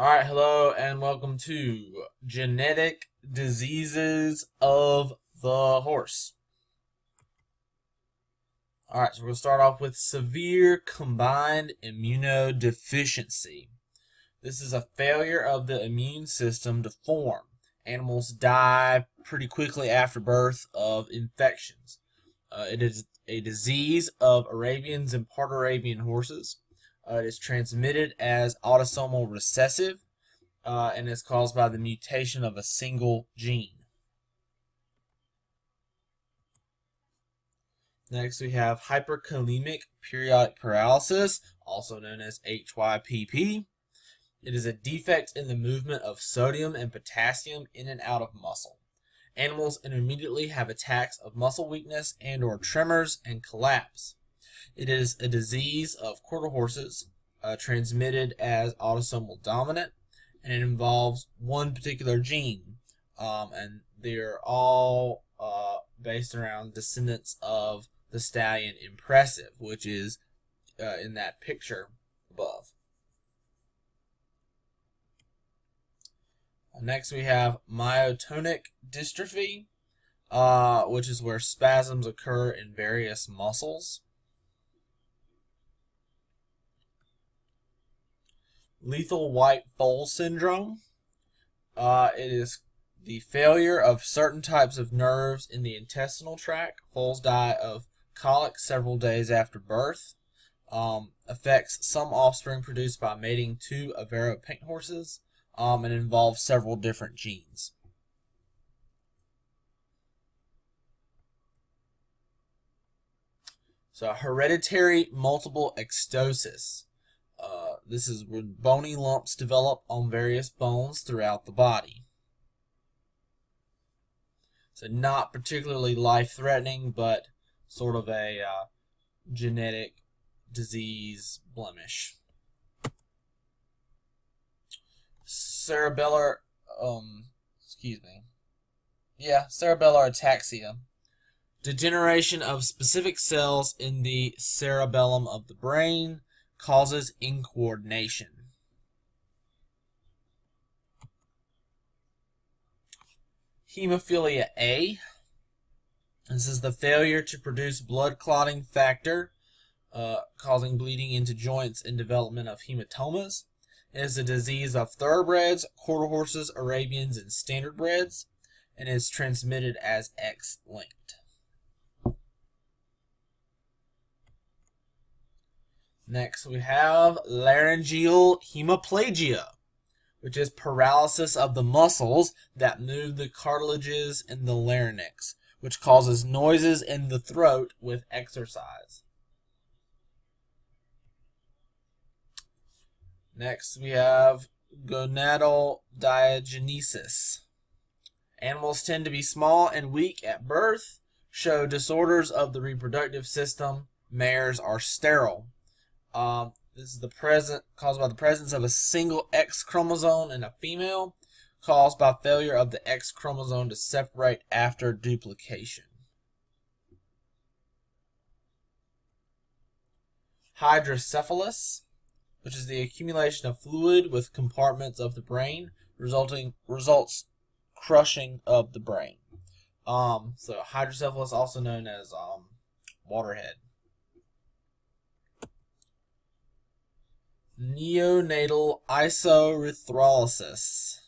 All right, hello and welcome to genetic diseases of the horse. All right, so we're going to start off with severe combined immunodeficiency. This is a failure of the immune system to form. Animals die pretty quickly after birth of infections. Uh, it is a disease of Arabians and part Arabian horses. Uh, it is transmitted as autosomal recessive uh, and is caused by the mutation of a single gene. Next, we have hyperkalemic periodic paralysis, also known as HYPP. It is a defect in the movement of sodium and potassium in and out of muscle. Animals intermediately have attacks of muscle weakness and or tremors and collapse. It is a disease of quarter horses, uh, transmitted as autosomal dominant, and it involves one particular gene. Um, and they're all uh, based around descendants of the stallion Impressive, which is uh, in that picture above. Next, we have myotonic dystrophy, uh, which is where spasms occur in various muscles. Lethal white foal syndrome. Uh, it is the failure of certain types of nerves in the intestinal tract. Foals die of colic several days after birth. Um, affects some offspring produced by mating two Overo paint horses um, and involves several different genes. So hereditary multiple exostosis. This is when bony lumps develop on various bones throughout the body. So not particularly life-threatening, but sort of a uh, genetic disease blemish. cerebellar, um, excuse me. Yeah, cerebellar ataxia. Degeneration of specific cells in the cerebellum of the brain causes incoordination. Hemophilia A. This is the failure to produce blood clotting factor, uh, causing bleeding into joints and development of hematomas. It is a disease of thoroughbreds, quarter horses, Arabians, and standardbreds, and is transmitted as X-linked. Next, we have laryngeal hemiplegia, which is paralysis of the muscles that move the cartilages in the larynx, which causes noises in the throat with exercise. Next, we have gonadal dysgenesis. Animals tend to be small and weak at birth, show disorders of the reproductive system. Mares are sterile. Um, this is the present caused by the presence of a single X chromosome in a female, caused by failure of the X chromosome to separate after duplication. Hydrocephalus which is the accumulation of fluid with compartments of the brain, resulting results crushing of the brain. Um, so hydrocephalus, also known as um, waterhead. Neonatal isoerythrolysis.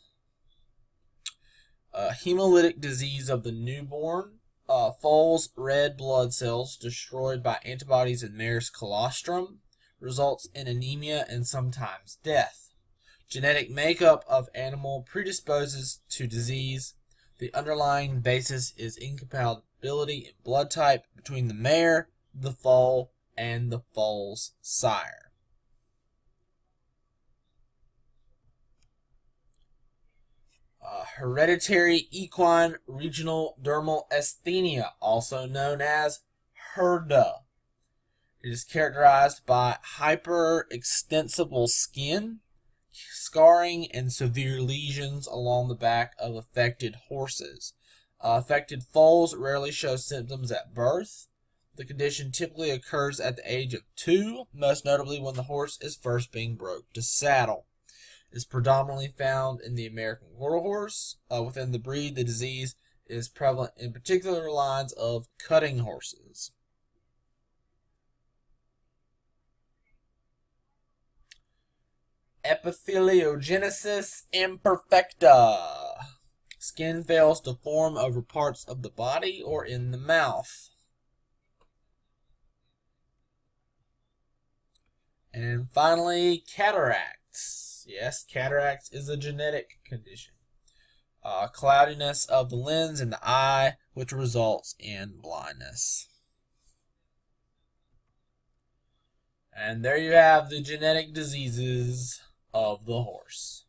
A hemolytic disease of the newborn. Uh, foal's red blood cells destroyed by antibodies in mare's colostrum results in anemia and sometimes death. Genetic makeup of animal predisposes to disease. The underlying basis is incompatibility in blood type between the mare, the foal, and the foal's sire. Uh, hereditary equine regional dermal asthenia, also known as HERDA. It is characterized by hyperextensible skin, scarring, and severe lesions along the back of affected horses. Uh, affected foals rarely show symptoms at birth. The condition typically occurs at the age of two, most notably when the horse is first being broke to saddle. Is predominantly found in the American quarter horse. Uh, within the breed, the disease is prevalent in particular lines of cutting horses. Epitheliogenesis imperfecta. Skin fails to form over parts of the body or in the mouth. And finally, Yes, cataracts is a genetic condition. Uh, cloudiness of the lens in the eye, which results in blindness. And there you have the genetic diseases of the horse.